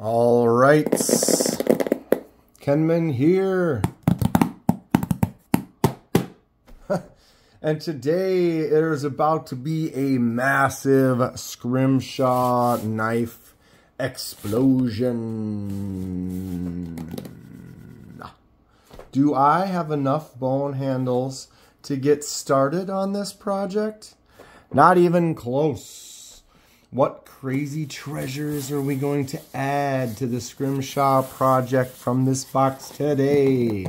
All right. Kenman here. and today there is about to be a massive scrimshaw knife explosion. Do I have enough bone handles to get started on this project? Not even close. What crazy treasures are we going to add to the Scrimshaw project from this box today?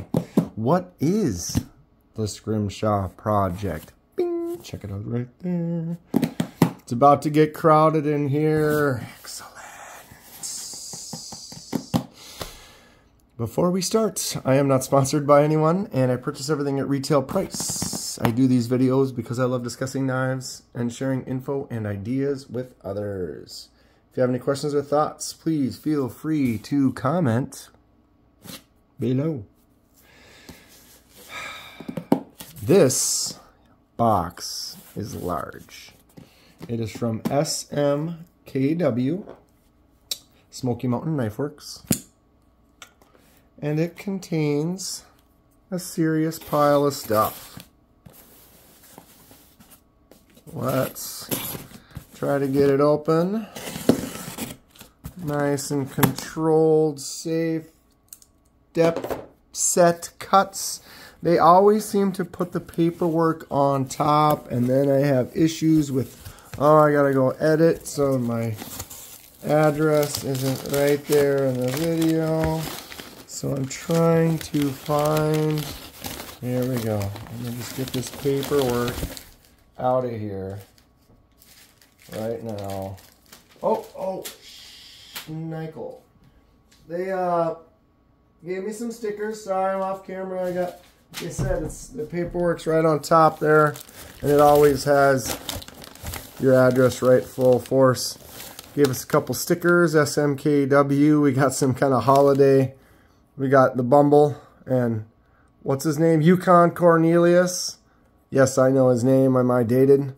What is the Scrimshaw project? Bing, check it out right there. It's about to get crowded in here. Excellent. Before we start, I am not sponsored by anyone and I purchase everything at retail price. I do these videos because I love discussing knives and sharing info and ideas with others. If you have any questions or thoughts, please feel free to comment below. This box is large. It is from SMKW, Smoky Mountain Knife Works. And it contains a serious pile of stuff. Let's try to get it open. Nice and controlled, safe, depth set cuts. They always seem to put the paperwork on top and then I have issues with, oh, I gotta go edit so my address isn't right there in the video. So I'm trying to find, here we go. Let me just get this paperwork out of here right now. Oh, oh, Schnickel. They uh gave me some stickers. Sorry, I'm off camera. I got, like I said, it's the paperwork's right on top there, and it always has your address right full force. Gave us a couple stickers, SMKW. We got some kind of holiday. We got the Bumble and what's his name? Yukon Cornelius. Yes, I know his name. Am I dated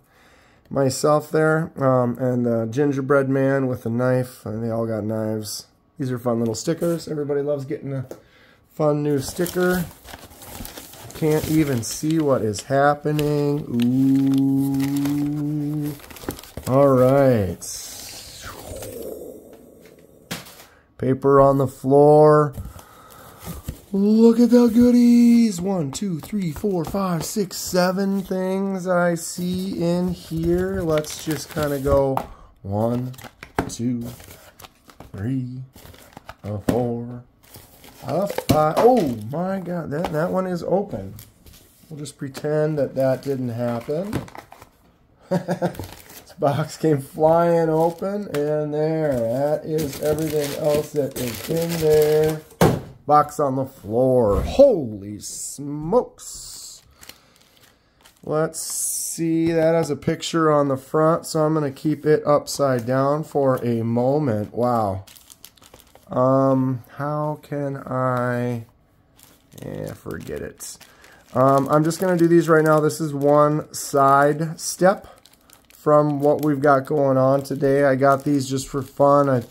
myself there? Um, and the gingerbread man with a knife. And they all got knives. These are fun little stickers. Everybody loves getting a fun new sticker. Can't even see what is happening. Ooh. All right. Paper on the floor. Look at the goodies. One, two, three, four, five, six, seven things I see in here. Let's just kind of go one, two, three, a four, a five. Oh my God, that, that one is open. We'll just pretend that that didn't happen. this box came flying open and there, that is everything else that is in there box on the floor. Holy smokes. Let's see, that has a picture on the front, so I'm going to keep it upside down for a moment. Wow. Um, how can I, yeah, forget it. Um, I'm just going to do these right now. This is one side step from what we've got going on today. I got these just for fun. I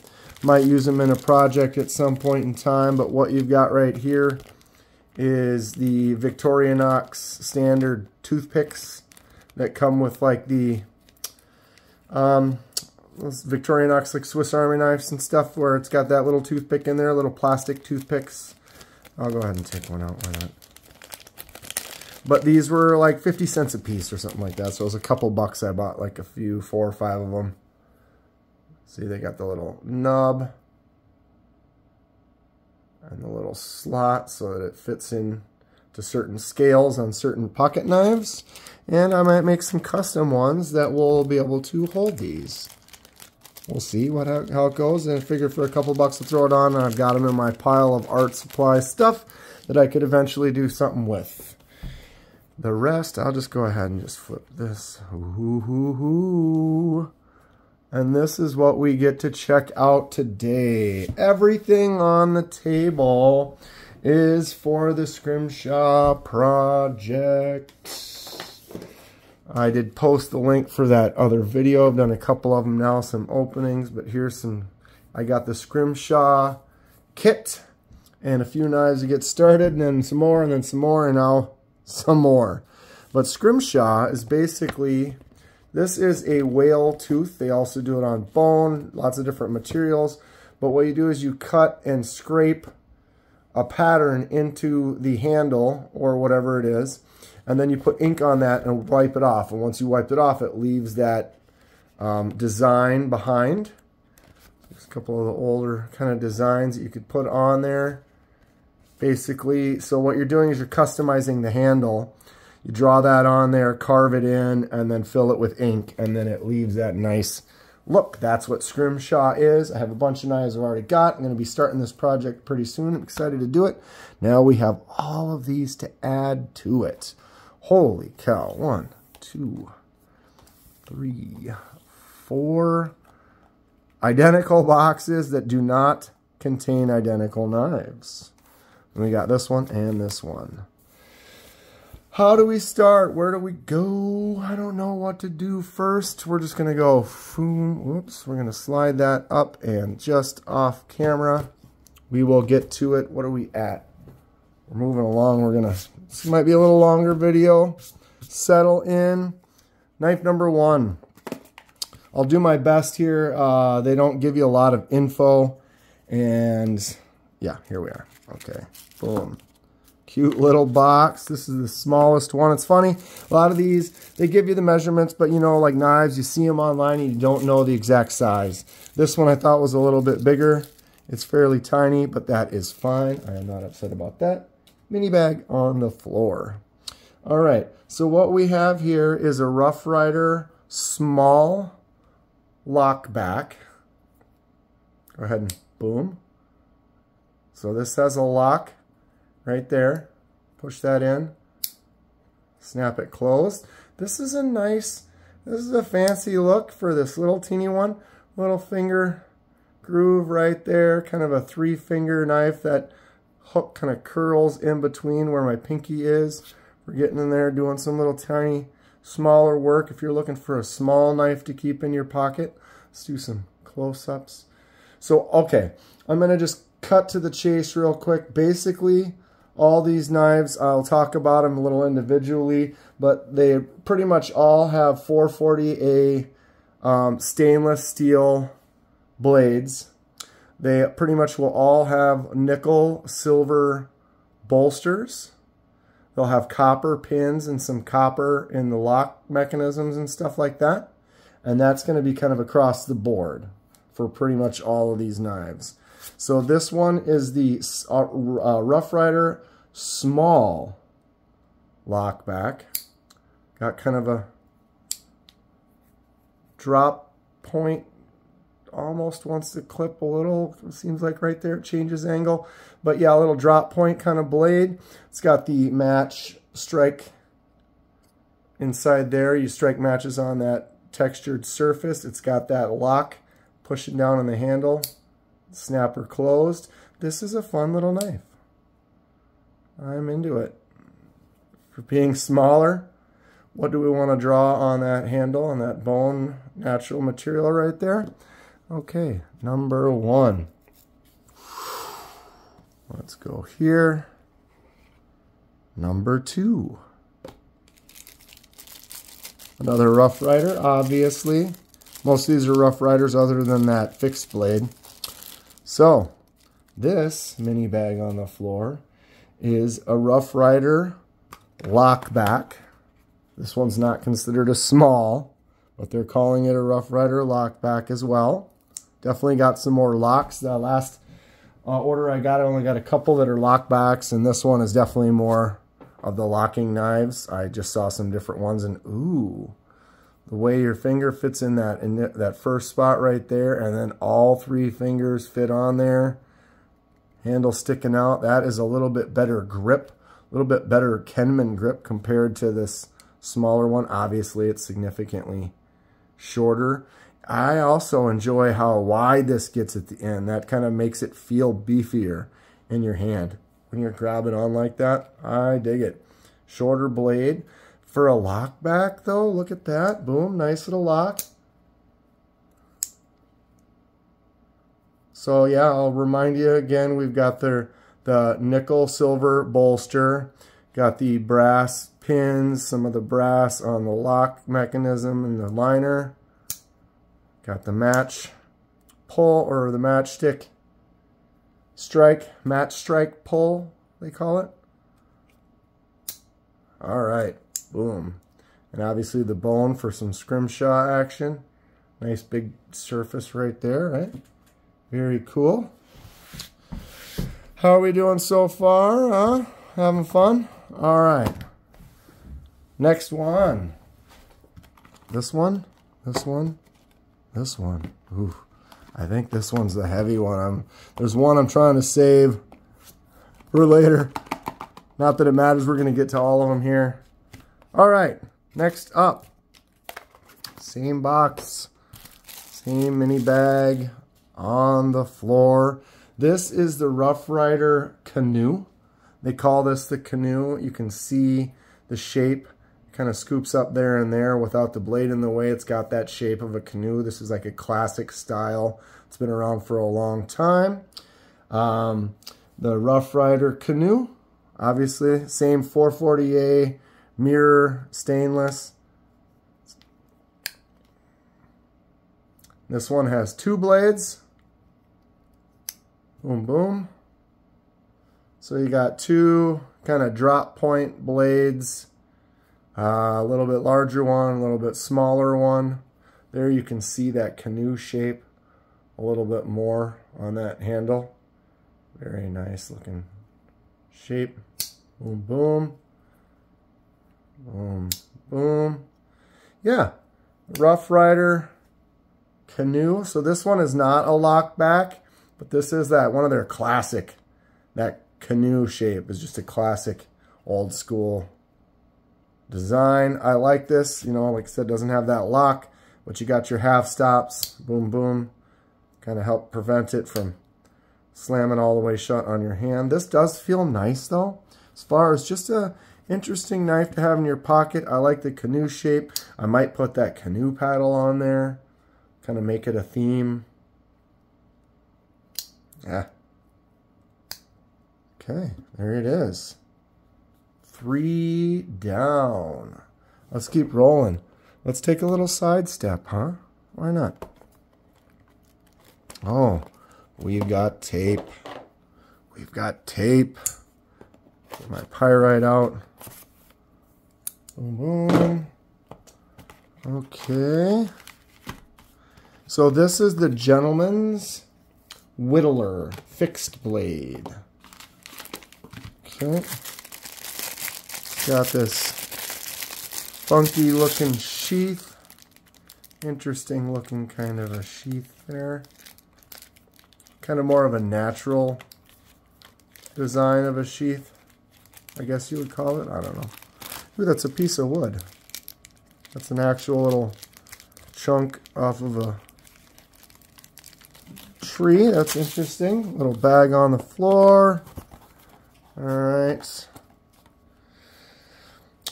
might use them in a project at some point in time, but what you've got right here is the Victorinox standard toothpicks that come with like the um, Victorinox like Swiss Army knives and stuff where it's got that little toothpick in there, little plastic toothpicks. I'll go ahead and take one out, why not? But these were like 50 cents a piece or something like that. So it was a couple bucks. I bought like a few, four or five of them. See, they got the little nub and the little slot so that it fits in to certain scales on certain pocket knives. And I might make some custom ones that will be able to hold these. We'll see what how it goes. And I figure for a couple bucks to throw it on, I've got them in my pile of art supply stuff that I could eventually do something with. The rest, I'll just go ahead and just flip this. Ooh, ooh, ooh. And this is what we get to check out today. Everything on the table is for the Scrimshaw project. I did post the link for that other video. I've done a couple of them now, some openings, but here's some I got the Scrimshaw kit and a few knives to get started, and then some more, and then some more, and now some more. But Scrimshaw is basically, this is a whale tooth. They also do it on bone, lots of different materials. But what you do is you cut and scrape a pattern into the handle or whatever it is, and then you put ink on that and wipe it off. And once you wipe it off, it leaves that um, design behind. There's a couple of the older kind of designs that you could put on there. Basically, so what you're doing is you're customizing the handle. You draw that on there, carve it in, and then fill it with ink, and then it leaves that nice look. That's what Scrimshaw is. I have a bunch of knives I've already got. I'm going to be starting this project pretty soon. I'm excited to do it. Now we have all of these to add to it. Holy cow. One, two, three, four identical boxes that do not contain identical knives. And we got this one and this one. How do we start? Where do we go? I don't know what to do first. We're just going to go, boom, whoops. We're going to slide that up and just off camera. We will get to it. What are we at? We're moving along. We're going to, this might be a little longer video. Settle in. Knife number one. I'll do my best here. Uh, they don't give you a lot of info. And yeah, here we are. Okay, boom. Cute little box. This is the smallest one. It's funny. A lot of these, they give you the measurements, but you know, like knives, you see them online and you don't know the exact size. This one I thought was a little bit bigger. It's fairly tiny, but that is fine. I am not upset about that. Mini bag on the floor. All right, so what we have here is a Rough Rider small lock back. Go ahead and boom. So this has a lock right there. Push that in. Snap it closed. This is a nice, this is a fancy look for this little teeny one. Little finger groove right there. Kind of a three finger knife that hook kind of curls in between where my pinky is. We're getting in there doing some little tiny smaller work. If you're looking for a small knife to keep in your pocket, let's do some close-ups. So, okay, I'm going to just cut to the chase real quick. Basically, all these knives, I'll talk about them a little individually, but they pretty much all have 440A um, stainless steel blades. They pretty much will all have nickel silver bolsters. They'll have copper pins and some copper in the lock mechanisms and stuff like that. And that's going to be kind of across the board for pretty much all of these knives. So this one is the uh, uh, Rough Rider small lockback. Got kind of a drop point almost wants to clip a little it seems like right there it changes angle. But yeah a little drop point kind of blade. It's got the match strike inside there. You strike matches on that textured surface. It's got that lock pushing down on the handle snapper closed. This is a fun little knife. I'm into it. For being smaller, what do we want to draw on that handle, on that bone natural material right there? Okay, number one. Let's go here. Number two. Another Rough Rider, obviously. Most of these are Rough Riders other than that fixed blade. So, this mini bag on the floor is a Rough Rider lockback. This one's not considered a small, but they're calling it a Rough Rider lockback as well. Definitely got some more locks. The last uh, order I got, I only got a couple that are lockbacks, and this one is definitely more of the locking knives. I just saw some different ones, and ooh, the way your finger fits in that in that first spot right there and then all three fingers fit on there. Handle sticking out. That is a little bit better grip a little bit better Kenman grip compared to this smaller one. Obviously it's significantly shorter. I also enjoy how wide this gets at the end. That kind of makes it feel beefier in your hand. When you're grabbing on like that I dig it. Shorter blade for a lock back, though, look at that. Boom, nice little lock. So yeah, I'll remind you again, we've got the, the nickel silver bolster, got the brass pins, some of the brass on the lock mechanism and the liner, got the match pull or the matchstick strike, match strike pull, they call it. All right, boom. And obviously the bone for some scrimshaw action. Nice big surface right there, right? Very cool. How are we doing so far, huh? Having fun? All right. Next one. This one, this one, this one. Ooh, I think this one's the heavy one. I'm, there's one I'm trying to save for later. Not that it matters. We're going to get to all of them here. All right. Next up. Same box. Same mini bag on the floor. This is the Rough Rider canoe. They call this the canoe. You can see the shape kind of scoops up there and there without the blade in the way. It's got that shape of a canoe. This is like a classic style. It's been around for a long time. Um, the Rough Rider canoe, obviously, same 440A mirror stainless. This one has two blades. Boom, boom. So you got two kind of drop point blades. Uh, a little bit larger one, a little bit smaller one. There you can see that canoe shape a little bit more on that handle. Very nice looking shape. Boom, boom. Boom, boom. Yeah, Rough Rider canoe. So this one is not a lock back, but this is that one of their classic, that canoe shape is just a classic old school design. I like this, you know, like I said, doesn't have that lock, but you got your half stops, boom, boom, kind of help prevent it from slamming all the way shut on your hand. This does feel nice though, as far as just a interesting knife to have in your pocket. I like the canoe shape. I might put that canoe paddle on there kind of make it a theme. Yeah. Okay, there it is. Three down. Let's keep rolling. Let's take a little sidestep, huh? Why not? Oh, we've got tape. We've got tape. Get my pyrite out. Boom, boom. Okay. So this is the Gentleman's Whittler Fixed Blade. Okay. Got this funky looking sheath. Interesting looking kind of a sheath there. Kind of more of a natural design of a sheath. I guess you would call it. I don't know. Ooh, that's a piece of wood. That's an actual little chunk off of a tree. That's interesting. Little bag on the floor. All right.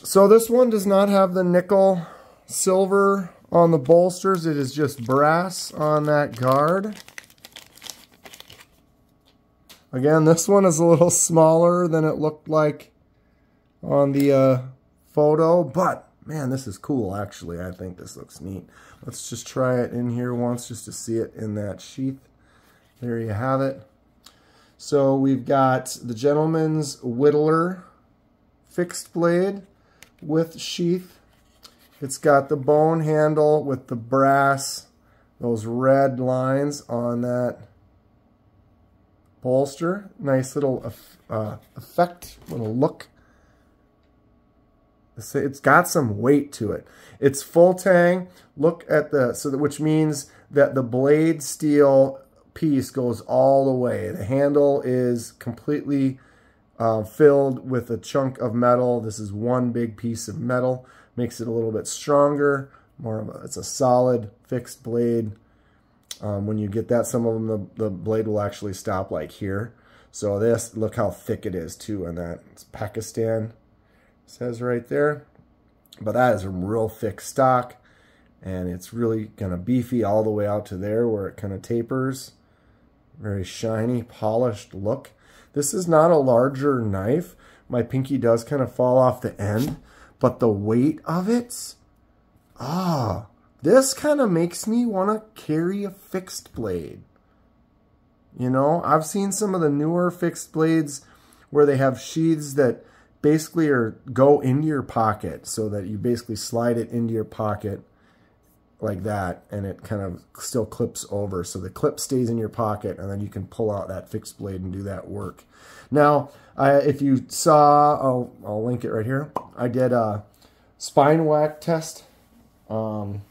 So this one does not have the nickel silver on the bolsters. It is just brass on that guard. Again, this one is a little smaller than it looked like on the uh, photo, but man, this is cool, actually. I think this looks neat. Let's just try it in here once just to see it in that sheath. There you have it. So we've got the Gentleman's Whittler fixed blade with sheath. It's got the bone handle with the brass, those red lines on that bolster. Nice little uh, effect, little look. It's got some weight to it. It's full tang. Look at the, so that, which means that the blade steel piece goes all the way. The handle is completely uh, filled with a chunk of metal. This is one big piece of metal. Makes it a little bit stronger. More of a, it's a solid fixed blade. Um, when you get that, some of them, the, the blade will actually stop like here. So this, look how thick it is too on that. It's Pakistan, says right there. But that is a real thick stock. And it's really kind of beefy all the way out to there where it kind of tapers. Very shiny, polished look. This is not a larger knife. My pinky does kind of fall off the end, but the weight of it, ah, this kind of makes me want to carry a fixed blade. You know, I've seen some of the newer fixed blades where they have sheaths that basically are go into your pocket so that you basically slide it into your pocket like that and it kind of still clips over. So the clip stays in your pocket and then you can pull out that fixed blade and do that work. Now I, if you saw I'll, I'll link it right here. I did a spine whack test. Um,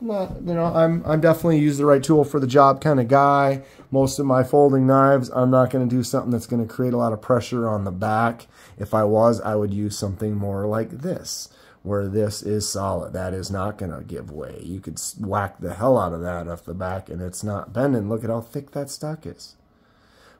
not, you know I'm, I'm definitely use the right tool for the job kind of guy most of my folding knives I'm not going to do something that's going to create a lot of pressure on the back if I was I would use something more like this where this is solid. That is not going to give way. You could whack the hell out of that off the back and it's not bending. Look at how thick that stock is.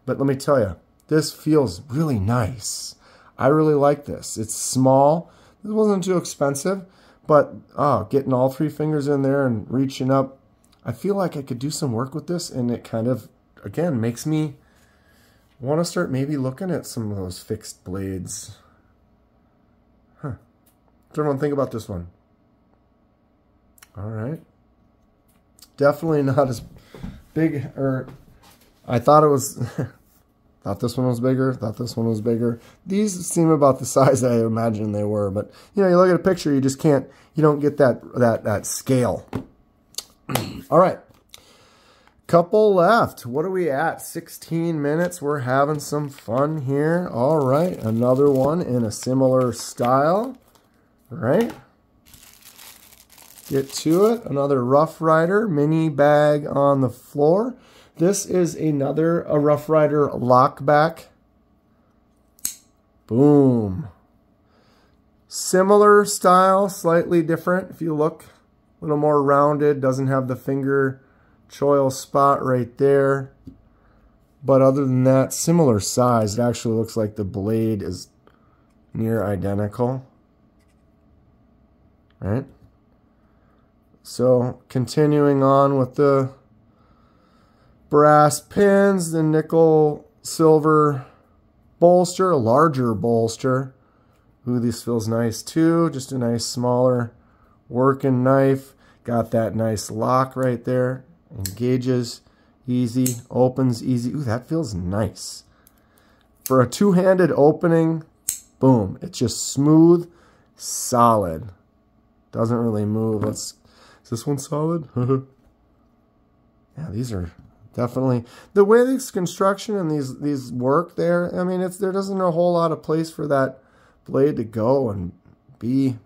But let me tell you, this feels really nice. I really like this. It's small. It wasn't too expensive, but oh, getting all three fingers in there and reaching up, I feel like I could do some work with this and it kind of, again, makes me want to start maybe looking at some of those fixed blades. What does everyone think about this one? All right. Definitely not as big, or I thought it was, thought this one was bigger, thought this one was bigger. These seem about the size I imagined they were, but you know, you look at a picture, you just can't, you don't get that, that, that scale. All right. Couple left. What are we at? 16 minutes. We're having some fun here. All right. Another one in a similar style right? Get to it. Another Rough Rider mini bag on the floor. This is another a Rough Rider lockback. Boom. Similar style, slightly different. If you look, a little more rounded. Doesn't have the finger choil spot right there. But other than that, similar size. It actually looks like the blade is near identical right? So continuing on with the brass pins, the nickel silver bolster, a larger bolster. Ooh, this feels nice too. Just a nice smaller working knife. Got that nice lock right there. Engages easy, opens easy. Ooh, that feels nice. For a two-handed opening, boom, it's just smooth, solid. Doesn't really move. Let's. Is this one solid? yeah, these are definitely the way this construction and these these work there. I mean, it's there doesn't a whole lot of place for that blade to go and be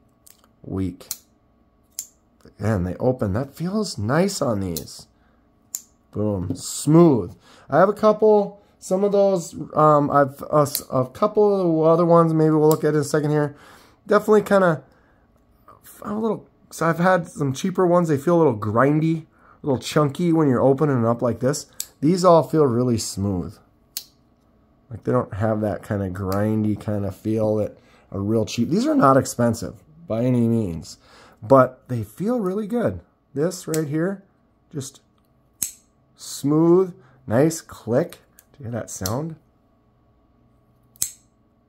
weak. And they open. That feels nice on these. Boom, smooth. I have a couple. Some of those, um, I've uh, a couple of the other ones. Maybe we'll look at in a second here. Definitely kind of a little, so I've had some cheaper ones. They feel a little grindy, little chunky when you're opening up like this. These all feel really smooth. Like they don't have that kind of grindy kind of feel that are real cheap. These are not expensive by any means, but they feel really good. This right here, just smooth, nice click. Do you hear that sound?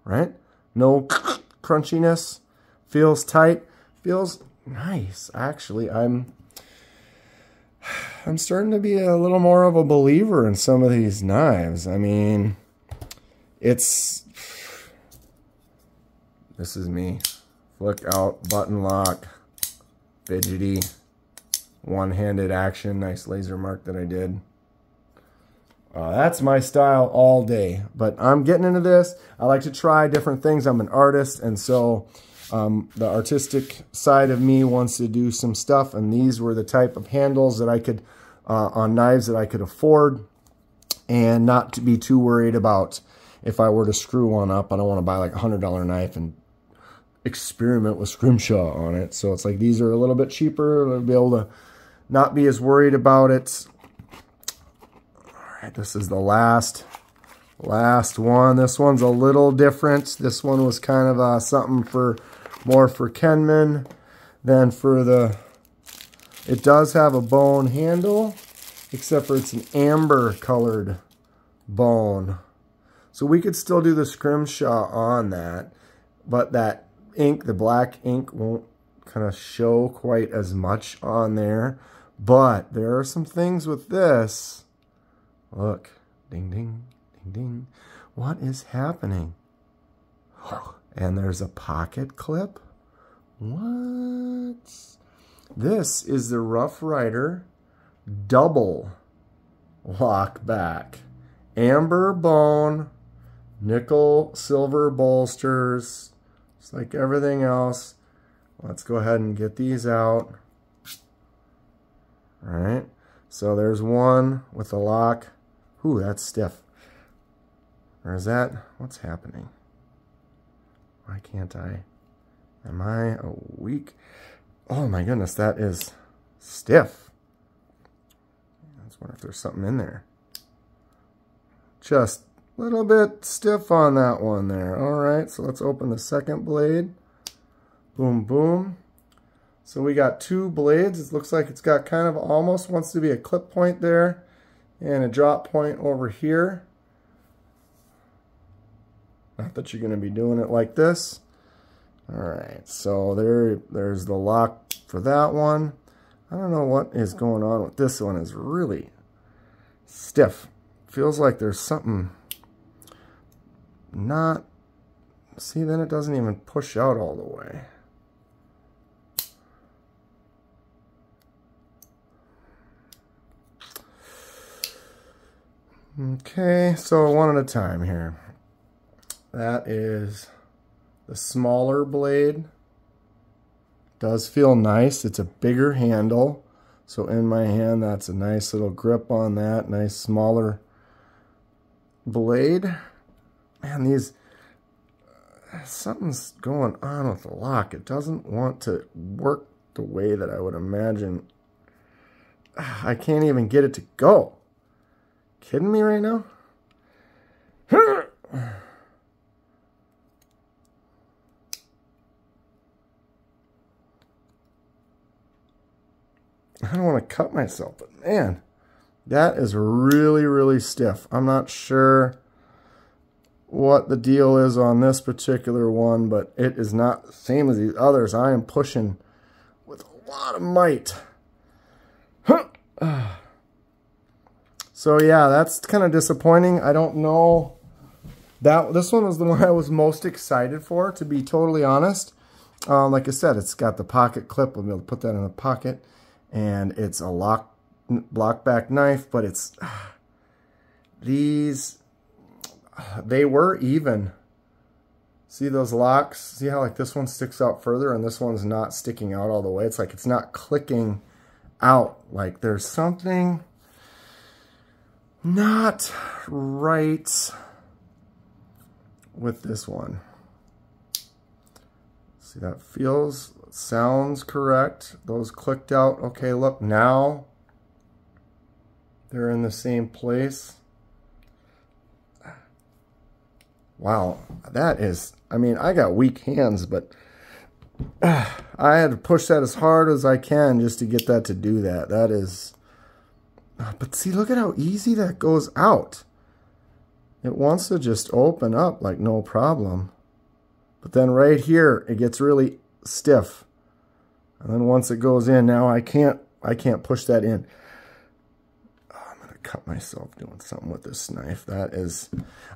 Right? No crunchiness. Feels tight feels nice. Actually, I'm I'm starting to be a little more of a believer in some of these knives. I mean, it's this is me. Flick out, button lock, fidgety, one-handed action. Nice laser mark that I did. Uh, that's my style all day. But I'm getting into this. I like to try different things. I'm an artist, and so um, the artistic side of me wants to do some stuff, and these were the type of handles that I could, uh, on knives that I could afford, and not to be too worried about if I were to screw one up. I don't want to buy like a $100 knife and experiment with scrimshaw on it. So it's like these are a little bit cheaper. I'll be able to not be as worried about it. All right, this is the last last one. This one's a little different. This one was kind of uh, something for more for Kenman than for the, it does have a bone handle. except for it's an amber colored bone. So we could still do the scrimshaw on that, but that ink, the black ink won't kind of show quite as much on there. But there are some things with this. Look, ding, ding, ding, ding. What is happening? And there's a pocket clip. What? This is the Rough Rider double lock back. Amber bone, nickel silver bolsters, just like everything else. Let's go ahead and get these out. All right, so there's one with the lock. Ooh, that's stiff. Or is that, what's happening? Why can't I? Am I a weak? Oh my goodness, that is stiff. Let's wonder if there's something in there. Just a little bit stiff on that one there. All right, so let's open the second blade. Boom, boom. So we got two blades. It looks like it's got kind of almost wants to be a clip point there and a drop point over here. Not that you're going to be doing it like this. All right, so there, there's the lock for that one. I don't know what is going on with this one. is really stiff. Feels like there's something not... See, then it doesn't even push out all the way. Okay, so one at a time here. That is the smaller blade. Does feel nice. It's a bigger handle. So in my hand, that's a nice little grip on that. Nice smaller blade. Man, these... Something's going on with the lock. It doesn't want to work the way that I would imagine. I can't even get it to go. Kidding me right now? I don't want to cut myself, but man, that is really, really stiff. I'm not sure what the deal is on this particular one, but it is not the same as these others. I am pushing with a lot of might. So yeah, that's kind of disappointing. I don't know. That This one was the one I was most excited for, to be totally honest. Um, like I said, it's got the pocket clip. We'll be able to put that in a pocket and it's a lock block back knife, but it's these they were even. See those locks? See how like this one sticks out further and this one's not sticking out all the way? It's like it's not clicking out. Like there's something not right with this one. See, that feels Sounds correct. Those clicked out. Okay, look, now they're in the same place. Wow, that is, I mean, I got weak hands, but uh, I had to push that as hard as I can just to get that to do that. That is, but see, look at how easy that goes out. It wants to just open up like no problem. But then right here, it gets really stiff. And then once it goes in, now I can't I can't push that in. Oh, I'm gonna cut myself doing something with this knife. That is,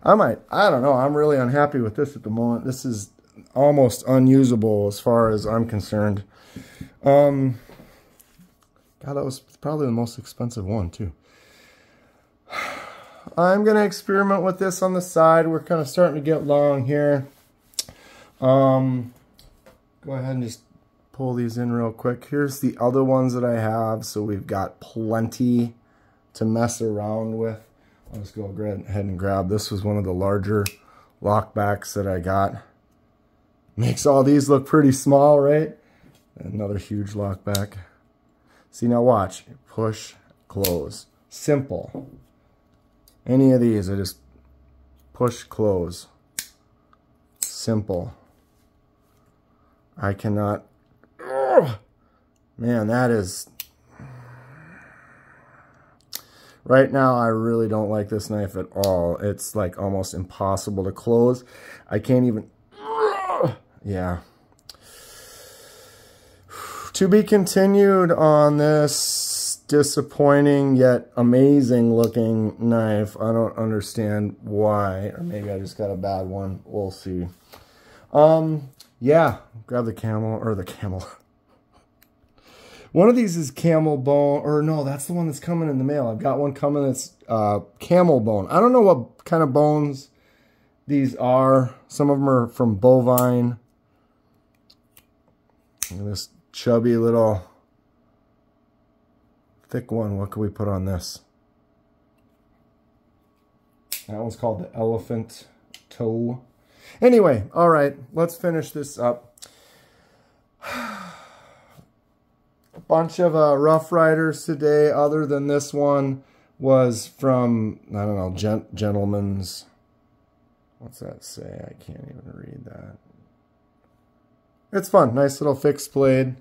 I might, I don't know. I'm really unhappy with this at the moment. This is almost unusable as far as I'm concerned. Um, God, that was probably the most expensive one too. I'm going to experiment with this on the side. We're kind of starting to get long here. Um, go ahead and just pull these in real quick. Here's the other ones that I have. So we've got plenty to mess around with. I'll just go ahead and grab. This was one of the larger lockbacks that I got. Makes all these look pretty small, right? Another huge lockback. See, now watch. Push, close. Simple. Any of these, I just push, close. Simple. I cannot Oh, Man, that is... Right now, I really don't like this knife at all. It's like almost impossible to close. I can't even, yeah. To be continued on this disappointing yet amazing looking knife. I don't understand why, or maybe I just got a bad one. We'll see. Um, yeah, grab the camel, or the camel. One of these is camel bone, or no, that's the one that's coming in the mail. I've got one coming that's uh, camel bone. I don't know what kind of bones these are. Some of them are from bovine. this chubby little thick one. What can we put on this? That one's called the elephant toe. Anyway, all right, let's finish this up. A bunch of uh, Rough Riders today, other than this one, was from, I don't know, gent Gentleman's. What's that say? I can't even read that. It's fun. Nice little fixed blade.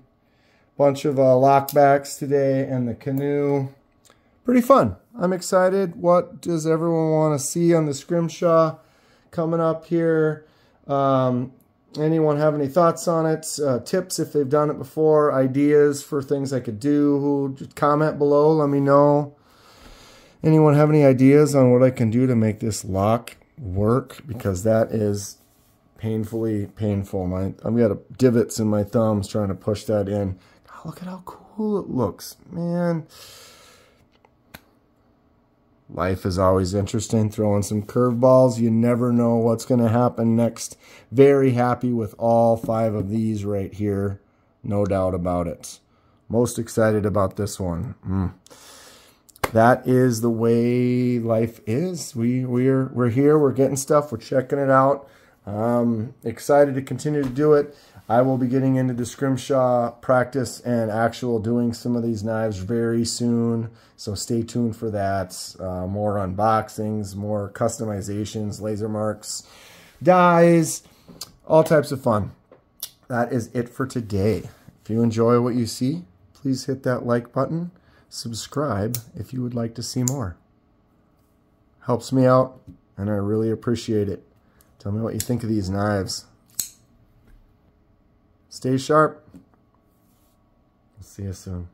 Bunch of uh, lockbacks today and the canoe. Pretty fun. I'm excited. What does everyone want to see on the Scrimshaw coming up here? Um, anyone have any thoughts on it? Uh, tips if they've done it before? Ideas for things I could do? Just comment below. Let me know. Anyone have any ideas on what I can do to make this lock work? Because that is painfully painful. My I've got divots in my thumbs trying to push that in. Look at how cool it looks, man. Life is always interesting, throwing some curveballs. You never know what's going to happen next. Very happy with all five of these right here. No doubt about it. Most excited about this one. Mm. That is the way life is. We, we're, we're here. We're getting stuff. We're checking it out. Um, excited to continue to do it. I will be getting into the scrimshaw practice and actual doing some of these knives very soon. So stay tuned for that. Uh, more unboxings, more customizations, laser marks, dies, all types of fun. That is it for today. If you enjoy what you see, please hit that like button. Subscribe if you would like to see more. Helps me out, and I really appreciate it. Tell me what you think of these knives. Stay sharp. See you soon.